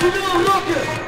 Als je